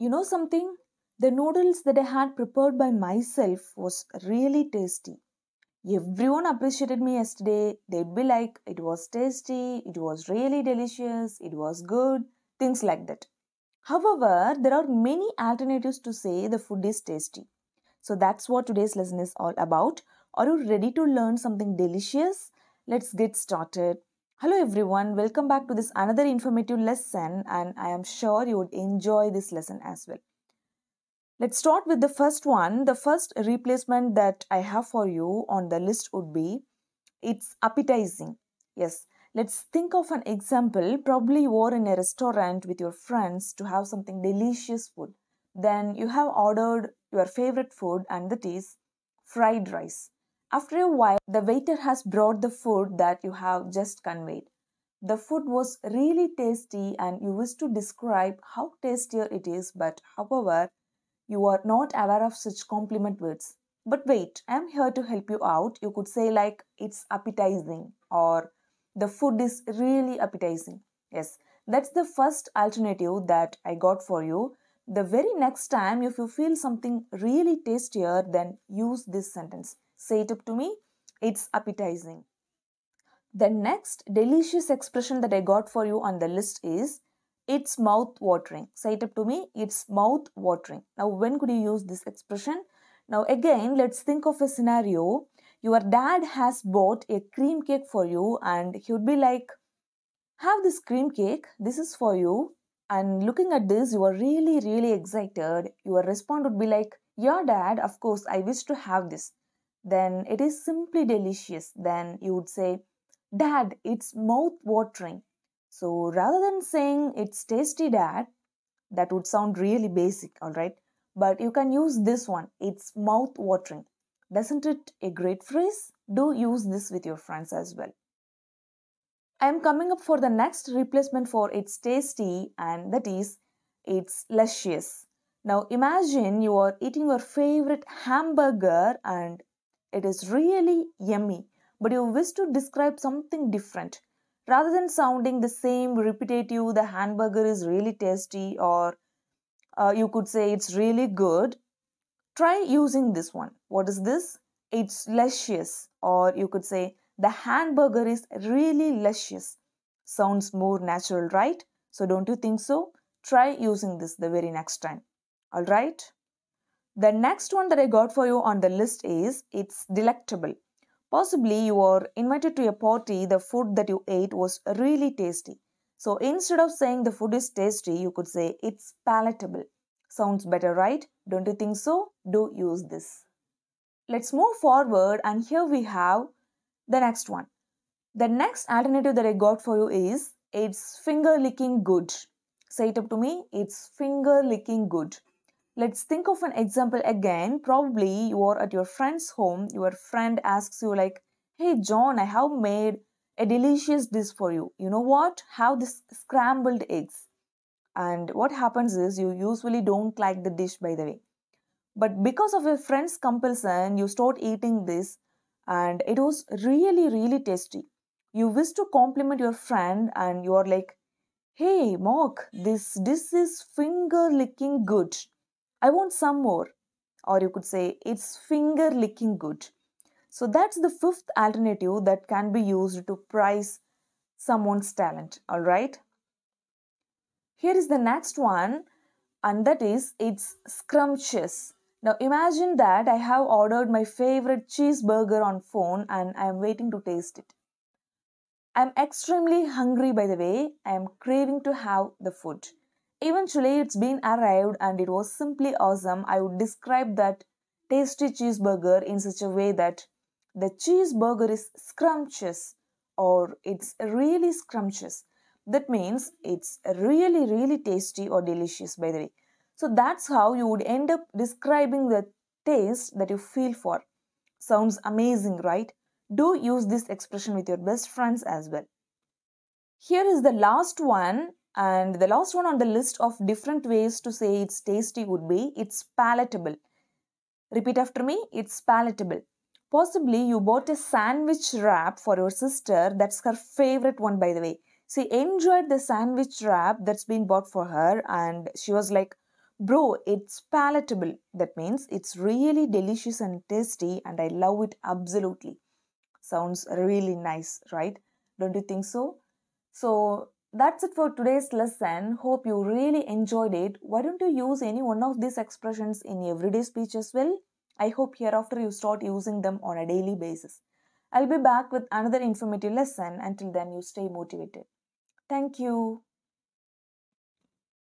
You know something? The noodles that I had prepared by myself was really tasty. Everyone appreciated me yesterday. They'd be like, it was tasty, it was really delicious, it was good, things like that. However, there are many alternatives to say the food is tasty. So that's what today's lesson is all about. Are you ready to learn something delicious? Let's get started. Hello everyone, welcome back to this another informative lesson and I am sure you would enjoy this lesson as well. Let's start with the first one. The first replacement that I have for you on the list would be it's appetizing. Yes, let's think of an example. Probably you are in a restaurant with your friends to have something delicious food. Then you have ordered your favorite food and that is fried rice. After a while, the waiter has brought the food that you have just conveyed. The food was really tasty and you wish to describe how tastier it is, but however, you are not aware of such compliment words. But wait, I am here to help you out. You could say, like, it's appetizing or the food is really appetizing. Yes, that's the first alternative that I got for you. The very next time, if you feel something really tastier, then use this sentence. Say it up to me. It's appetizing. The next delicious expression that I got for you on the list is it's mouth watering. Say it up to me. It's mouth watering. Now, when could you use this expression? Now, again, let's think of a scenario. Your dad has bought a cream cake for you, and he would be like, Have this cream cake. This is for you. And looking at this, you are really, really excited. Your response would be like, Yeah, dad, of course, I wish to have this then it is simply delicious. Then you would say, Dad, it's mouth watering. So rather than saying it's tasty, Dad, that would sound really basic, alright? But you can use this one, it's mouth watering. Doesn't it a great phrase? Do use this with your friends as well. I am coming up for the next replacement for it's tasty and that is it's luscious. Now imagine you are eating your favorite hamburger and it is really yummy, but you wish to describe something different. Rather than sounding the same repetitive, the hamburger is really tasty, or uh, you could say it's really good, try using this one. What is this? It's luscious, or you could say the hamburger is really luscious. Sounds more natural, right? So, don't you think so? Try using this the very next time. All right? The next one that I got for you on the list is it's delectable. Possibly you were invited to a party, the food that you ate was really tasty. So instead of saying the food is tasty, you could say it's palatable. Sounds better, right? Don't you think so? Do use this. Let's move forward and here we have the next one. The next alternative that I got for you is it's finger licking good. Say it up to me. It's finger licking good. Let's think of an example again. Probably you are at your friend's home. Your friend asks you, like, Hey, John, I have made a delicious dish for you. You know what? Have this scrambled eggs. And what happens is you usually don't like the dish, by the way. But because of your friend's compulsion, you start eating this, and it was really, really tasty. You wish to compliment your friend, and you are like, Hey, Mark, this dish is finger licking good. I want some more. Or you could say it's finger licking good. So that's the fifth alternative that can be used to price someone's talent. All right. Here is the next one, and that is it's scrumptious. Now imagine that I have ordered my favorite cheeseburger on phone and I am waiting to taste it. I am extremely hungry by the way. I am craving to have the food. Eventually, it's been arrived and it was simply awesome. I would describe that tasty cheeseburger in such a way that the cheeseburger is scrumptious or it's really scrumptious. That means it's really, really tasty or delicious, by the way. So that's how you would end up describing the taste that you feel for. Sounds amazing, right? Do use this expression with your best friends as well. Here is the last one and the last one on the list of different ways to say it's tasty would be it's palatable. Repeat after me it's palatable. Possibly you bought a sandwich wrap for your sister, that's her favorite one by the way. She enjoyed the sandwich wrap that's been bought for her, and she was like, Bro, it's palatable. That means it's really delicious and tasty, and I love it absolutely. Sounds really nice, right? Don't you think so? So, that's it for today's lesson. Hope you really enjoyed it. Why don't you use any one of these expressions in everyday speech as well? I hope hereafter you start using them on a daily basis. I'll be back with another informative lesson. Until then, you stay motivated. Thank you.